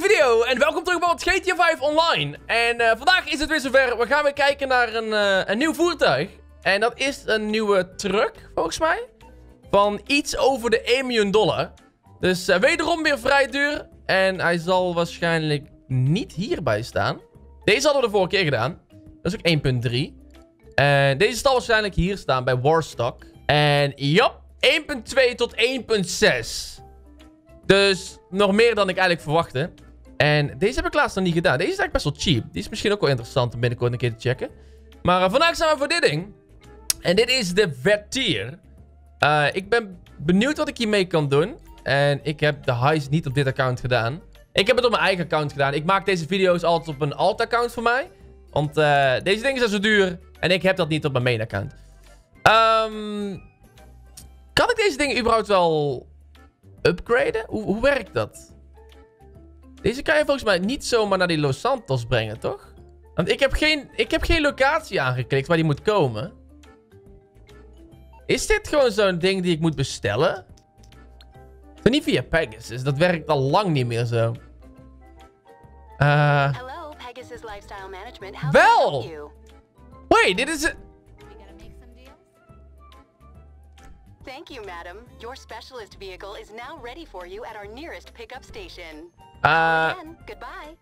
video en welkom terug bij het GTA 5 Online. En uh, vandaag is het weer zover. We gaan weer kijken naar een, uh, een nieuw voertuig. En dat is een nieuwe truck, volgens mij. Van iets over de 1 miljoen dollar. Dus uh, wederom weer vrij duur. En hij zal waarschijnlijk niet hierbij staan. Deze hadden we de vorige keer gedaan. Dat is ook 1.3. En deze zal waarschijnlijk hier staan bij Warstock. En ja, 1.2 tot 1.6. Dus nog meer dan ik eigenlijk verwachtte. En deze heb ik laatst nog niet gedaan. Deze is eigenlijk best wel cheap. Die is misschien ook wel interessant om binnenkort een keer te checken. Maar uh, vandaag zijn we voor dit ding. En dit is de Vertier. Uh, ik ben benieuwd wat ik hiermee kan doen. En ik heb de heist niet op dit account gedaan. Ik heb het op mijn eigen account gedaan. Ik maak deze video's altijd op een alt-account voor mij. Want uh, deze dingen zijn zo duur. En ik heb dat niet op mijn main-account. Um, kan ik deze dingen überhaupt wel upgraden? Hoe, hoe werkt dat? Deze kan je volgens mij niet zomaar naar die Los Santos brengen, toch? Want ik heb geen, ik heb geen locatie aangeklikt waar die moet komen. Is dit gewoon zo'n ding die ik moet bestellen? Maar niet via Pegasus. Dat werkt al lang niet meer zo. Uh, Hello, Pegasus Lifestyle Management. How wel! Wait, dit is... Thank you, madam. Your specialist vehicle is now ready for you at our nearest pickup station. Uh, goodbye.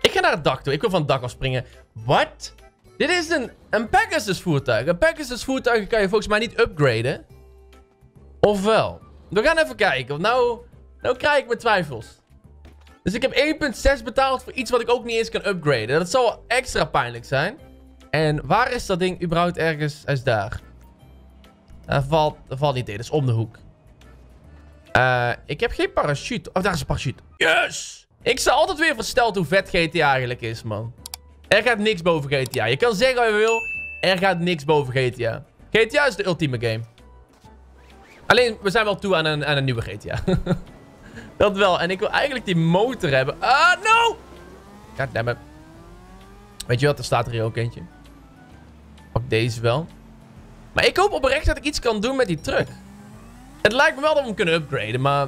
Ik ga naar het dak toe. Ik wil van het dak afspringen. Wat? Dit is een, een Pegasus voertuig. Een Pegasus voertuig kan je volgens mij niet upgraden. Of wel? We gaan even kijken. Want nou, nou krijg ik mijn twijfels. Dus ik heb 1.6 betaald voor iets wat ik ook niet eens kan upgraden. Dat zal extra pijnlijk zijn. En waar is dat ding überhaupt ergens? Hij is daar. Dat valt, valt niet in. Dat is om de hoek. Uh, ik heb geen parachute. Oh, daar is een parachute. Yes! Ik sta altijd weer versteld hoe vet GTA eigenlijk is, man. Er gaat niks boven GTA. Je kan zeggen wat je wil. Er gaat niks boven GTA. GTA is de ultieme game. Alleen, we zijn wel toe aan een, aan een nieuwe GTA. dat wel. En ik wil eigenlijk die motor hebben. Ah, no! Goddammit. Weet je wat? Er staat er hier ook eentje. Pak deze wel. Maar ik hoop oprecht dat ik iets kan doen met die truck. Het lijkt me wel dat we hem kunnen upgraden, maar...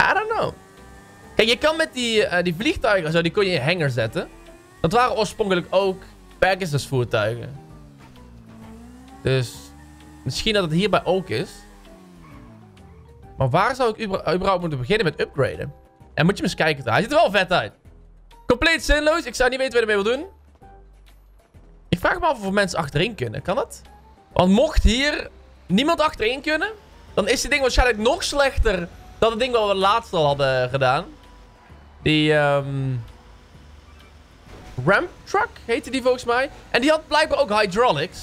I don't know. Kijk, je kan met die, uh, die vliegtuigen zo, die kon je in hanger zetten. Dat waren oorspronkelijk ook Pegasus voertuigen. Dus misschien dat het hierbij ook is. Maar waar zou ik überhaupt moeten beginnen met upgraden? En moet je eens kijken. Hij ziet er wel vet uit. Compleet zinloos. Ik zou niet weten wat je ermee wil doen. Ik vraag me af of mensen achterin kunnen. Kan dat? Want mocht hier niemand achterin kunnen... dan is dit ding waarschijnlijk nog slechter... dan het ding wat we laatst al hadden gedaan. Die... Um, ramp truck heette die volgens mij. En die had blijkbaar ook hydraulics.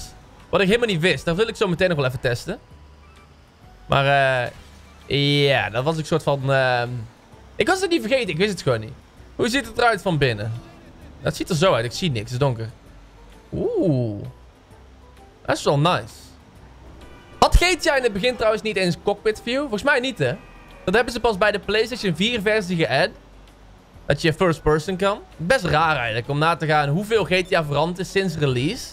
Wat ik helemaal niet wist. Dat wil ik zo meteen nog wel even testen. Maar eh... Ja, dat was een soort van... Uh, ik was het niet vergeten. Ik wist het gewoon niet. Hoe ziet het eruit van binnen? Dat ziet er zo uit. Ik zie niks. Het is donker. Oeh. Dat is wel nice. Had GTA in het begin trouwens niet eens cockpit view? Volgens mij niet, hè? Dat hebben ze pas bij de PlayStation 4 versie geadd. Dat je first person kan. Best raar eigenlijk om na te gaan hoeveel GTA veranderd is sinds release.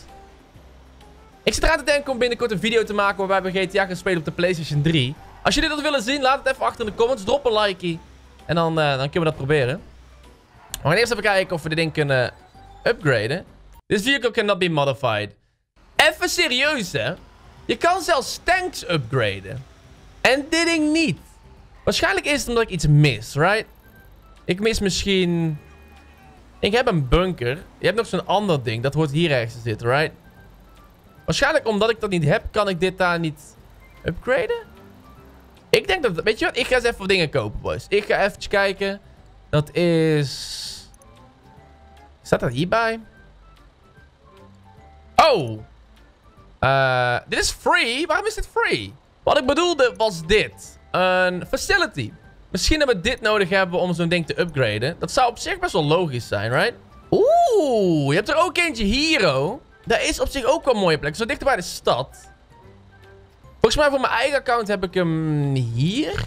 Ik zit eraan te denken om binnenkort een video te maken waarbij we GTA gaan spelen op de PlayStation 3. Als jullie dat willen zien, laat het even achter in de comments. Drop een like. En dan, uh, dan kunnen we dat proberen. We gaan eerst even kijken of we dit ding kunnen upgraden. This vehicle cannot be modified. Even serieus, hè? Je kan zelfs tanks upgraden. En dit ding niet. Waarschijnlijk is het omdat ik iets mis, right? Ik mis misschien... Ik heb een bunker. Je hebt nog zo'n ander ding. Dat hoort hier ergens te zitten, right? Waarschijnlijk omdat ik dat niet heb, kan ik dit daar niet upgraden. Ik denk dat... Weet je wat? Ik ga eens even dingen kopen, boys. Ik ga even kijken. Dat is... Staat dat hierbij? Oh. Uh, dit is free. Waarom is dit free? Wat ik bedoelde was dit. Een facility. Misschien dat we dit nodig hebben om zo'n ding te upgraden. Dat zou op zich best wel logisch zijn, right? Oeh, je hebt er ook eentje hier, oh. Daar is op zich ook wel een mooie plek. Zo dichter bij de stad. Volgens mij voor mijn eigen account heb ik hem hier.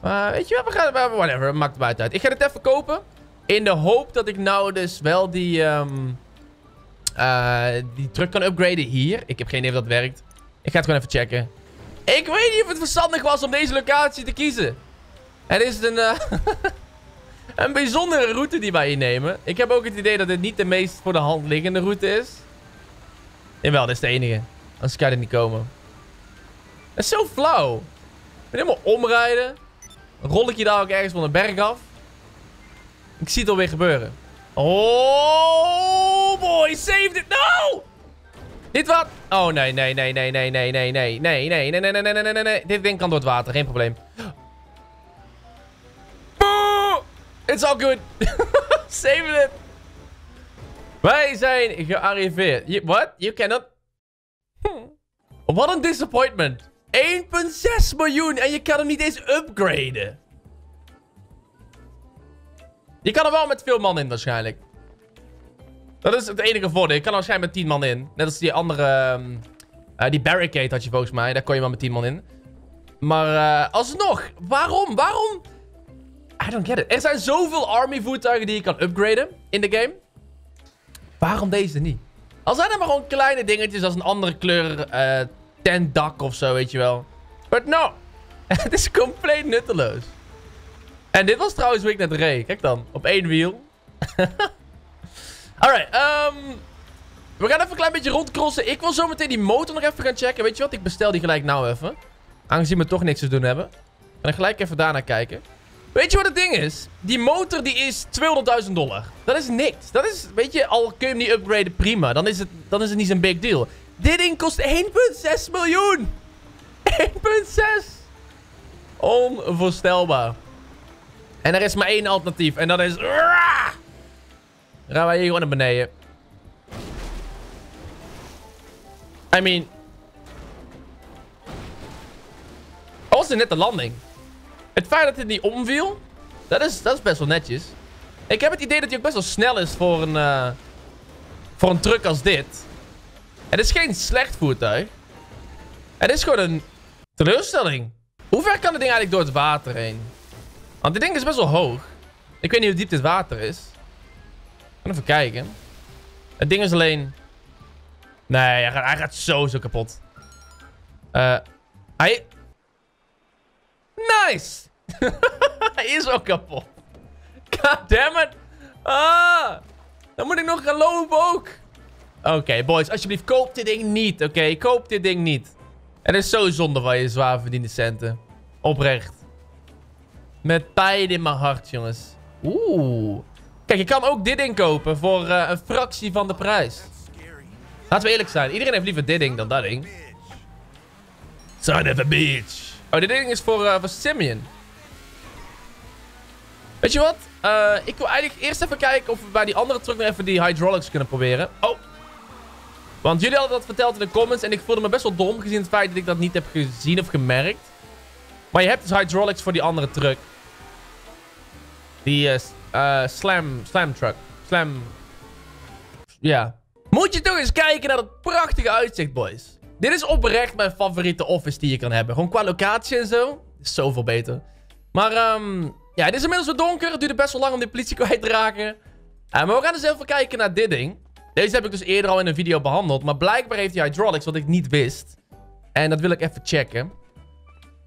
Maar weet je wat, we gaan... Whatever, maakt het buiten uit. Ik ga dit even kopen. In de hoop dat ik nou dus wel die... Um, uh, die truck kan upgraden hier. Ik heb geen idee of dat werkt. Ik ga het gewoon even checken. Ik weet niet of het verstandig was om deze locatie te kiezen. Het is een, eh, een bijzondere route die wij innemen. Ik heb ook het idee dat dit niet de meest voor de hand liggende route is. Jawel, dit is de enige. Anders kan je er niet komen. Het is zo flauw. Ik ben helemaal omrijden. Rol ik je daar ook ergens van de berg af. Ik zie het alweer gebeuren. Oh boy, save it. No! Dit wat? Oh nee, nee, nee, nee, nee, nee, nee, nee, nee, nee, nee, nee, nee, nee, nee, nee, nee. Dit ding kan door het water, geen probleem. It's all good. save it. Wij zijn gearriveerd. What? You cannot... Wat een disappointment. 1,6 miljoen en je kan hem niet eens upgraden. Je kan er wel met veel man in waarschijnlijk. Dat is het enige voordeel. Je kan er waarschijnlijk met 10 man in. Net als die andere... Uh, die barricade had je volgens mij. Daar kon je wel met 10 man in. Maar uh, alsnog. Waarom? Waarom? I don't get it. Er zijn zoveel army voertuigen die je kan upgraden in de game. Waarom deze niet? Al zijn er maar gewoon kleine dingetjes als een andere kleur uh, tentdak of zo, weet je wel. But no. Het is compleet nutteloos. En dit was trouwens hoe ik net reed. Kijk dan. Op één wiel. Alright. Um, we gaan even een klein beetje rondcrossen. Ik wil zo meteen die motor nog even gaan checken. Weet je wat? Ik bestel die gelijk nou even. Aangezien we toch niks te doen hebben. En gelijk even daarna kijken. Weet je wat het ding is? Die motor die is 200.000 dollar. Dat is niks. Dat is, weet je, al kun je hem niet upgraden, prima. Dan is het, dan is het niet zo'n big deal. Dit ding kost 1,6 miljoen. 1,6. Onvoorstelbaar. En er is maar één alternatief. En dat is... Dan gaan wij hier gewoon naar beneden. I mean... Dat was er net de landing. Het feit dat het niet omviel... Dat is, dat is best wel netjes. Ik heb het idee dat hij ook best wel snel is voor een... Uh, voor een truck als dit. Het is geen slecht voertuig. Het is gewoon een teleurstelling. Hoe ver kan het ding eigenlijk door het water heen? Want dit ding is best wel hoog. Ik weet niet hoe diep dit water is. Even kijken. Het ding is alleen... Nee, hij gaat, hij gaat zo kapot. Uh, hij... Nice! hij is ook kapot. God damn it. Ah! Dan moet ik nog gaan lopen ook. Oké, boys. Alsjeblieft, koop dit ding niet. Oké, koop dit ding niet. Het is zo zonde van je zwaar verdiende centen. Oprecht. Met pijn in mijn hart, jongens. Oeh. Kijk, je kan ook dit ding kopen voor uh, een fractie van de prijs. Laten we eerlijk zijn. Iedereen heeft liever dit ding dan dat ding. Son of a bitch. Oh, dit ding is voor, uh, voor Simeon. Weet je wat? Uh, ik wil eigenlijk eerst even kijken of we bij die andere truck nog even die hydraulics kunnen proberen. Oh. Want jullie hadden dat verteld in de comments. En ik voelde me best wel dom gezien het feit dat ik dat niet heb gezien of gemerkt. Maar je hebt dus hydraulics voor die andere truck. Die uh, slam, slam truck. Slam. Ja. Moet je toch eens kijken naar dat prachtige uitzicht, boys. Dit is oprecht mijn favoriete office die je kan hebben. Gewoon qua locatie en zo. Is zoveel beter. Maar, um, ja, het is inmiddels wat donker. Het duurde best wel lang om die politie kwijt te raken. Uh, maar we gaan eens even kijken naar dit ding. Deze heb ik dus eerder al in een video behandeld. Maar blijkbaar heeft hij hydraulics, wat ik niet wist. En dat wil ik even checken.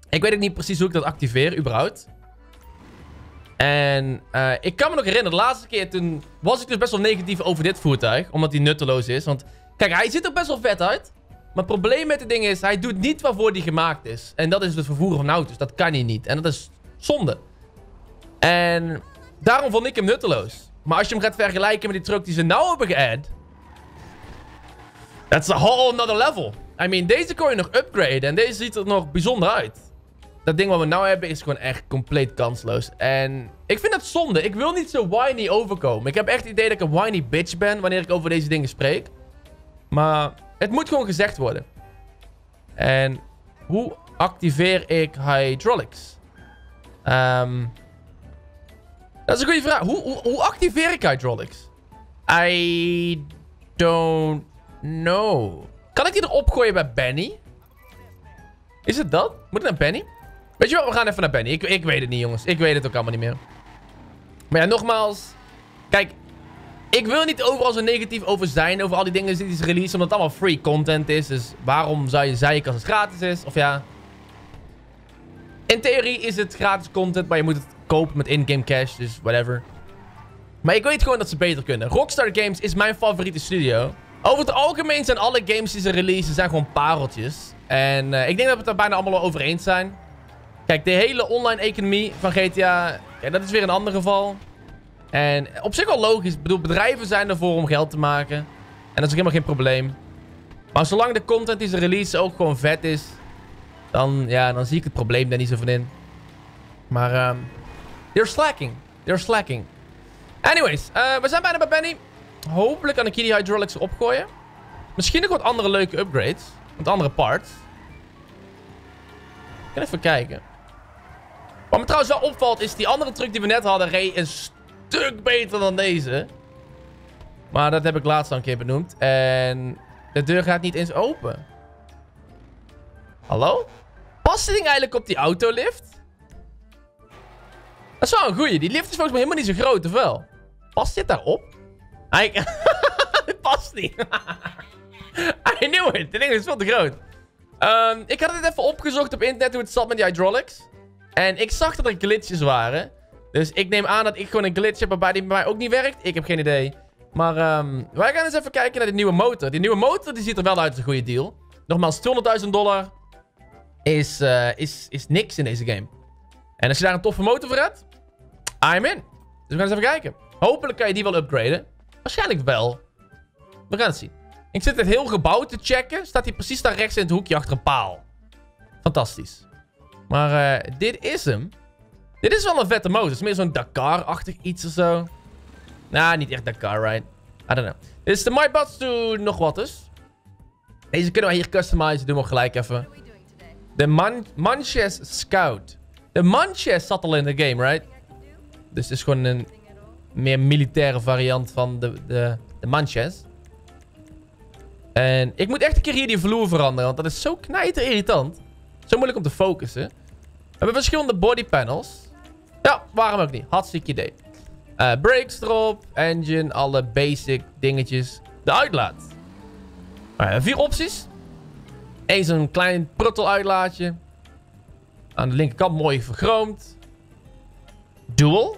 Ik weet ook niet precies hoe ik dat activeer, überhaupt. En uh, ik kan me nog herinneren, de laatste keer toen was ik dus best wel negatief over dit voertuig. Omdat hij nutteloos is. Want kijk, hij ziet er best wel vet uit. Maar het probleem met het ding is, hij doet niet waarvoor hij gemaakt is. En dat is het vervoeren van auto's. Dat kan hij niet. En dat is zonde. En daarom vond ik hem nutteloos. Maar als je hem gaat vergelijken met die truck die ze nou hebben geadd. That's a whole another level. I mean, deze kon je nog upgraden. En deze ziet er nog bijzonder uit dat ding wat we nou hebben is gewoon echt compleet kansloos. En ik vind het zonde. Ik wil niet zo whiny overkomen. Ik heb echt het idee dat ik een whiny bitch ben wanneer ik over deze dingen spreek. Maar het moet gewoon gezegd worden. En hoe activeer ik hydraulics? Um, dat is een goede vraag. Hoe, hoe, hoe activeer ik hydraulics? I don't know. Kan ik die erop gooien bij Benny? Is het dat? Moet ik naar Benny? Weet je wat, we gaan even naar Benny. Ik, ik weet het niet, jongens. Ik weet het ook allemaal niet meer. Maar ja, nogmaals. Kijk, ik wil niet overal zo negatief over zijn. Over al die dingen die ze release. Omdat het allemaal free content is. Dus waarom zou je zeiken als het gratis is? Of ja... In theorie is het gratis content, maar je moet het kopen met in-game cash, dus whatever. Maar ik weet gewoon dat ze beter kunnen. Rockstar Games is mijn favoriete studio. Over het algemeen zijn alle games die ze releasen zijn gewoon pareltjes. En uh, ik denk dat we het daar bijna allemaal over eens zijn. Kijk, de hele online economie van GTA, ja, dat is weer een ander geval. En op zich wel logisch. Ik bedoel, bedrijven zijn ervoor om geld te maken. En dat is ook helemaal geen probleem. Maar zolang de content die ze releasen ook gewoon vet is... Dan, ja, dan zie ik het probleem daar niet zo van in. Maar, um, they're slacking. They're slacking. Anyways, uh, we zijn bijna bij Benny. Hopelijk kan ik hier die hydraulics opgooien. Misschien nog wat andere leuke upgrades. Met andere parts. Ik kan even kijken. Wat me trouwens wel opvalt is die andere truck die we net hadden reed een stuk beter dan deze. Maar dat heb ik laatst al een keer benoemd. En de deur gaat niet eens open. Hallo? Past dit ding eigenlijk op die autolift? Dat is wel een goeie. Die lift is volgens mij helemaal niet zo groot, of wel? Past dit daarop? Hij... dit past niet. I knew it. Dit ding is veel te groot. Um, ik had het even opgezocht op internet hoe het zat met die hydraulics. En ik zag dat er glitches waren. Dus ik neem aan dat ik gewoon een glitch heb waarbij die bij mij ook niet werkt. Ik heb geen idee. Maar um, wij gaan eens even kijken naar die nieuwe motor. Die nieuwe motor die ziet er wel uit als een goede deal. Nogmaals, 200.000 dollar is, uh, is, is niks in deze game. En als je daar een toffe motor voor hebt, I'm in. Dus we gaan eens even kijken. Hopelijk kan je die wel upgraden. Waarschijnlijk wel. We gaan het zien. Ik zit het heel gebouw te checken. Staat hij precies daar rechts in het hoekje achter een paal. Fantastisch. Maar uh, dit is hem. Dit is wel een vette motor. Het is meer zo'n Dakar-achtig iets of zo. Nou, niet echt Dakar, right? I don't know. Dit is de MyBots to nog wat dus. Deze kunnen we hier customizen. Doen we gelijk even. De Man Manches Scout. De Manches zat al in de game, right? Dus het is gewoon een meer militaire variant van de, de, de Manches. En ik moet echt een keer hier die vloer veranderen. Want dat is zo knijter irritant. Zo moeilijk om te focussen. We hebben verschillende body panels. Ja, waarom ook niet? Hartstikke idee. Uh, brakes erop. Engine. Alle basic dingetjes. De uitlaat. Uh, vier opties. Eens een klein pruttel uitlaatje. Aan de linkerkant mooi vergroomd. Dual.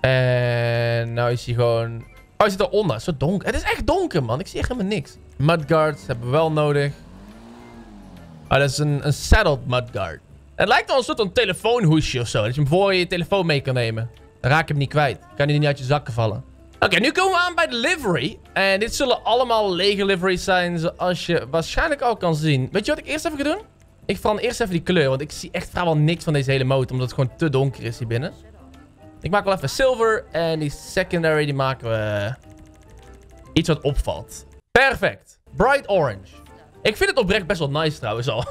En nou is hij gewoon... Oh, hij zit eronder. Zo donker. Het is echt donker, man. Ik zie echt helemaal niks. Mudguards hebben we wel nodig. Oh, dat is een, een saddled mudguard. Het lijkt wel een soort van telefoonhoesje of zo. Dat je hem voor je telefoon mee kan nemen. Dan raak je hem niet kwijt. Kan hij niet uit je zakken vallen. Oké, nu komen we aan bij de livery. En dit zullen allemaal lege liveries zijn, zoals je waarschijnlijk al kan zien. Weet je wat ik eerst even ga doen? Ik verander eerst even die kleur, want ik zie echt vrijwel niks van deze hele motor, omdat het gewoon te donker is hier binnen. Ik maak wel even silver en die secondary die maken we iets wat opvalt. Perfect. Bright orange. Ik vind het oprecht best wel nice trouwens al.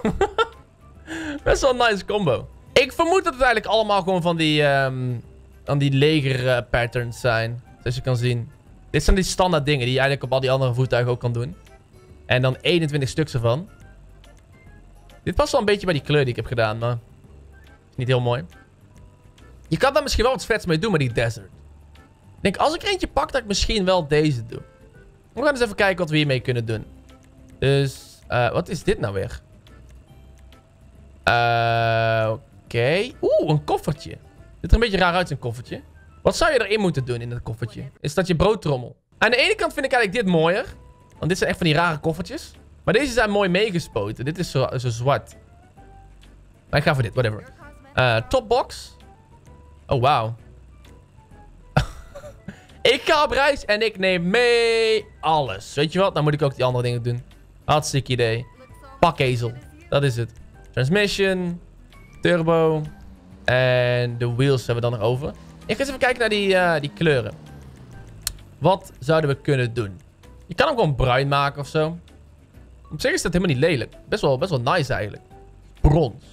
best wel een nice combo. Ik vermoed dat het eigenlijk allemaal gewoon van die, um, van die leger uh, patterns zijn. Zoals je kan zien. Dit zijn die standaard dingen die je eigenlijk op al die andere voertuigen ook kan doen. En dan 21 stuks ervan. Dit past wel een beetje bij die kleur die ik heb gedaan, maar... Niet heel mooi. Je kan daar misschien wel wat vets mee doen met die desert. Ik denk, als ik eentje pak, dat ik misschien wel deze doe. We gaan eens even kijken wat we hiermee kunnen doen. Dus, uh, wat is dit nou weer? Uh, Oké. Oeh, een koffertje. Dit er een beetje raar uit, een koffertje. Wat zou je erin moeten doen in dat koffertje? Is dat je broodtrommel? Aan de ene kant vind ik eigenlijk dit mooier. Want dit zijn echt van die rare koffertjes. Maar deze zijn mooi meegespoten. Dit is zo, zo zwart. Maar ik ga voor dit, whatever. Uh, topbox. Oh, wauw. ik ga op reis en ik neem mee alles. Weet je wat? Dan moet ik ook die andere dingen doen. Hartstikke idee. Pakezel. Dat is het. Transmission. Turbo. En de wheels hebben we dan nog over. Ik ga eens even kijken naar die, uh, die kleuren. Wat zouden we kunnen doen? Je kan hem gewoon bruin maken of zo. Op zich is dat helemaal niet lelijk. Best wel, best wel nice eigenlijk. Brons.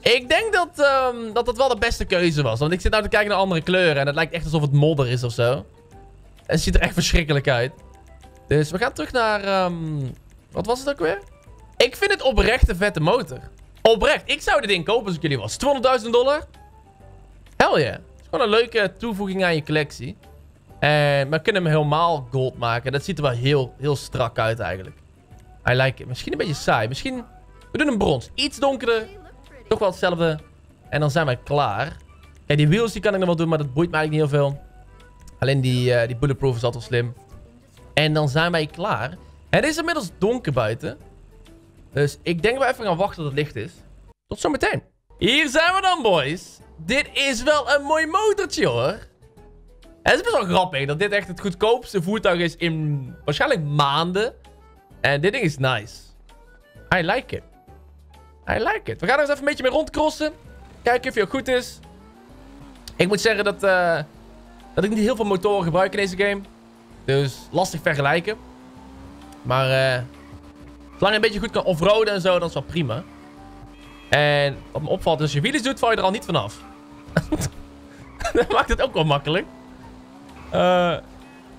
Ik denk dat, um, dat dat wel de beste keuze was. Want ik zit nou te kijken naar andere kleuren. En het lijkt echt alsof het modder is of zo. En het ziet er echt verschrikkelijk uit. Dus we gaan terug naar... Um, wat was het ook weer? Ik vind het oprecht een vette motor. Oprecht. Ik zou dit ding kopen als ik jullie was. 200.000 dollar? Hell yeah. Het is gewoon een leuke toevoeging aan je collectie. En we kunnen hem helemaal gold maken. Dat ziet er wel heel, heel strak uit eigenlijk. I like it. Misschien een beetje saai. Misschien... We doen een brons. Iets donkerder. Toch wel hetzelfde En dan zijn wij klaar. Kijk, die wheels die kan ik nog wel doen, maar dat boeit me eigenlijk niet heel veel. Alleen die, uh, die bulletproof is altijd wel slim. En dan zijn wij klaar. Het is inmiddels donker buiten. Dus ik denk we even gaan wachten tot het licht is. Tot zometeen. Hier zijn we dan, boys. Dit is wel een mooi motortje, hoor. Het is best wel grappig dat dit echt het goedkoopste voertuig is in waarschijnlijk maanden. En dit ding is nice. I like it. I like it. We gaan er eens even een beetje mee rondcrossen. Kijken of hij ook goed is. Ik moet zeggen dat, uh, dat ik niet heel veel motoren gebruik in deze game. Dus lastig vergelijken. Maar uh, zolang je een beetje goed kan offroaden en zo, dan is wel prima. En wat me opvalt, als je wielen doet, val je er al niet vanaf. dat maakt het ook wel makkelijk. Uh,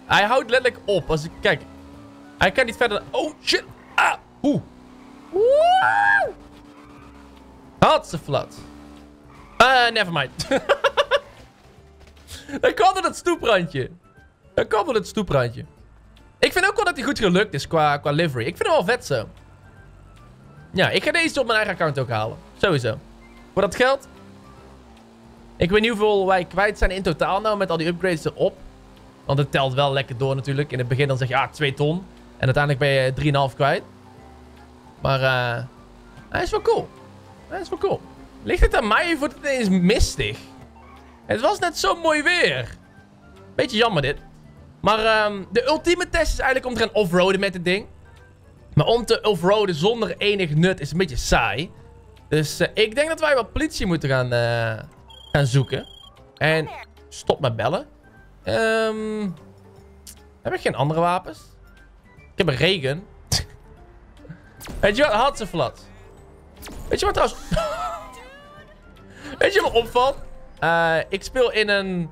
hij houdt letterlijk op. Als ik, kijk, hij kan niet verder... Oh, shit. Ah, oeh. Had ze flat. Uh, never mind. Dat kwam door het stoeprandje. Dat kwam door het stoeprandje. Ik vind ook wel dat hij goed gelukt is qua, qua livery. Ik vind hem wel vet zo. Ja, ik ga deze op mijn eigen account ook halen. Sowieso. Voor dat geld. Ik weet niet hoeveel wij kwijt zijn in totaal nou met al die upgrades erop. Want het telt wel lekker door natuurlijk. In het begin dan zeg je, ah, 2 ton. En uiteindelijk ben je 3,5 kwijt. Maar uh, hij is wel cool. Hij is wel cool. Ligt het aan mij of wordt het ineens mistig? Het was net zo mooi weer. Beetje jammer dit. Maar um, de ultieme test is eigenlijk om te gaan offroaden met dit ding. Maar om te offroaden zonder enig nut is een beetje saai. Dus uh, ik denk dat wij wat politie moeten gaan, uh, gaan zoeken. En stop met bellen. Um, heb ik geen andere wapens? Ik heb een regen. Weet je wat? Had ze flat. Weet je wat trouwens... Weet je wat opvalt? Uh, ik speel in een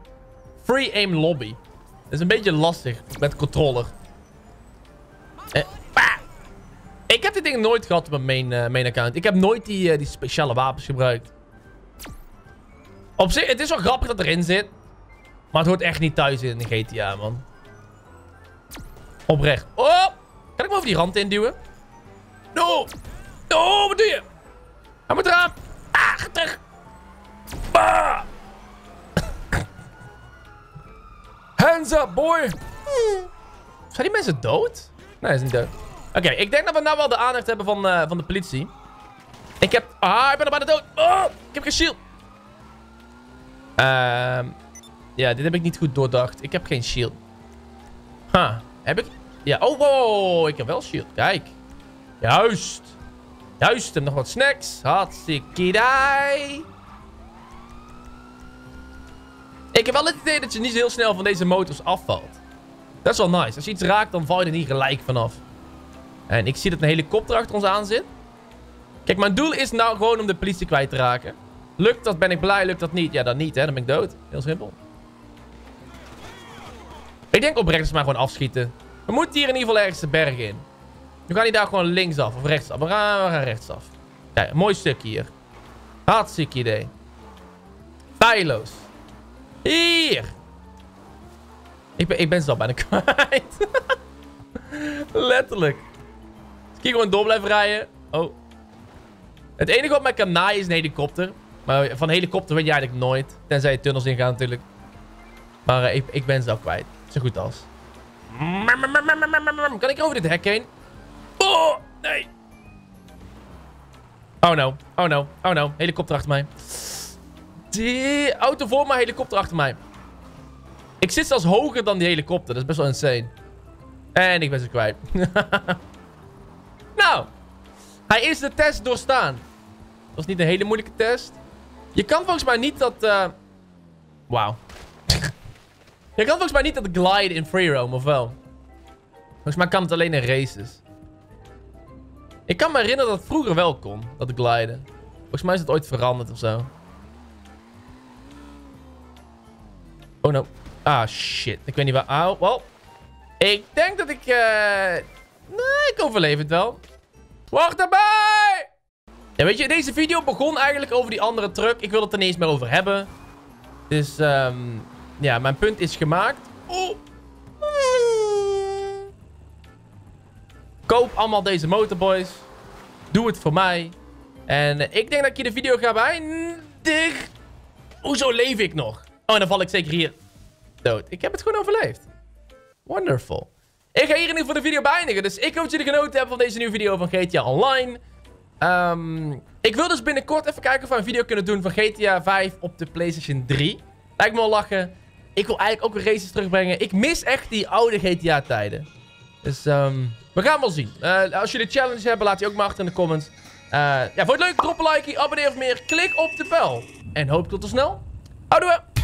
free aim lobby. Dat is een beetje lastig met controller. Eh, ik heb dit ding nooit gehad op mijn main, uh, main account. Ik heb nooit die, uh, die speciale wapens gebruikt. Op zich, het is wel grappig dat erin zit. Maar het hoort echt niet thuis in de GTA, man. Oprecht. Oh! Kan ik me over die rand induwen? No! No, wat doe je? Hij moet eraan! Ah, ga! Ah! Hands up, boy! Zijn die mensen dood? Nee, ze zijn niet dood. Oké, ik denk dat we nou wel de aandacht hebben van, uh, van de politie. Ik heb... Ah, ik ben er bijna dood. Oh, ik heb geen shield. Ehm... ja, dit heb ik niet goed doordacht. Ik heb geen shield. Huh. Heb ik... Ja, oh, wow, ik heb wel shield. Kijk. Juist. Juist, en nog wat snacks. Hartstikke idee. Ik heb wel het idee dat je niet heel snel van deze motors afvalt. Dat is wel nice. Als je iets raakt, dan val je er niet gelijk vanaf. En ik zie dat een helikopter achter ons aan zit. Kijk, mijn doel is nou gewoon om de politie kwijt te raken. Lukt dat, ben ik blij. Lukt dat niet? Ja, dan niet, hè. Dan ben ik dood. Heel simpel. Ik denk oprecht dat ze maar gewoon afschieten. We moeten hier in ieder geval ergens de berg in. Nu gaan die daar gewoon linksaf of rechtsaf. We gaan, we gaan rechtsaf. Kijk, mooi stukje hier. Hartstikke idee. Feilloos. Hier. Ik ben, ik ben ze al bijna kwijt. Letterlijk. Dus hier gewoon door blijven rijden. Oh. Het enige wat mij kan naaien is een helikopter. Maar van helikopter weet je eigenlijk nooit. Tenzij je tunnels ingaan natuurlijk. Maar uh, ik, ik ben ze al kwijt. Zo goed als. Kan ik over dit hek heen? Oh, nee. Oh no. Oh no. Oh no. Helikopter achter mij. Die auto voor mij, helikopter achter mij. Ik zit zelfs hoger dan die helikopter. Dat is best wel insane. En ik ben ze kwijt. nou. Hij is de test doorstaan. Dat was niet een hele moeilijke test. Je kan volgens mij niet dat... Uh... Wauw. Je kan volgens mij niet dat glide in free roam, of wel? Volgens mij kan het alleen in races. Ik kan me herinneren dat het vroeger wel kon, dat gliden. Volgens mij is het ooit veranderd of zo. Oh no. Ah, shit. Ik weet niet waar... Auw, well. Ik denk dat ik... Uh... Nee, ik overleef het wel. Wacht erbij! Ja, weet je, deze video begon eigenlijk over die andere truck. Ik wil het er niet eens meer over hebben. Dus, um, ja, mijn punt is gemaakt. Oh. Koop allemaal deze motorboys. Doe het voor mij. En ik denk dat ik hier de video ga bij... 20! Hoezo leef ik nog? Oh, en dan val ik zeker hier dood. Ik heb het gewoon overleefd. Wonderful. Ik ga hier in ieder geval de video beëindigen. Dus ik hoop dat jullie genoten hebben van deze nieuwe video van GTA Online. Ehm, ik wil dus binnenkort even kijken of we een video kunnen doen van GTA 5 op de PlayStation 3. Lijkt me wel lachen. Ik wil eigenlijk ook weer races terugbrengen. Ik mis echt die oude GTA-tijden. Dus ehm, we gaan wel zien. Uh, als jullie challenges hebben, laat die ook maar achter in de comments. Uh, ja, vond je het leuk? Drop een like, abonneer of meer. Klik op de bel. En hoop tot snel. Houdoe!